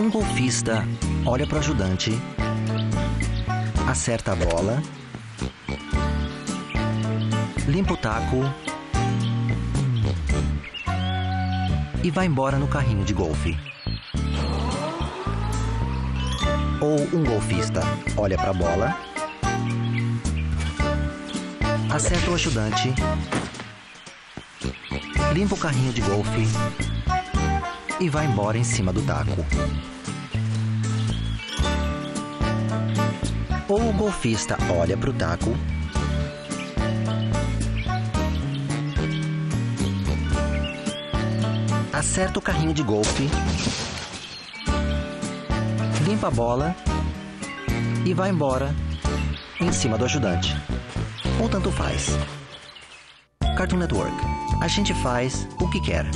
Um golfista olha para o ajudante, acerta a bola, limpa o taco e vai embora no carrinho de golfe. Ou um golfista olha para a bola, acerta o ajudante, limpa o carrinho de golfe e vai embora em cima do taco. Ou o golfista olha para o taco, acerta o carrinho de golfe, limpa a bola e vai embora em cima do ajudante. Ou tanto faz. Cartoon Network. A gente faz o que quer.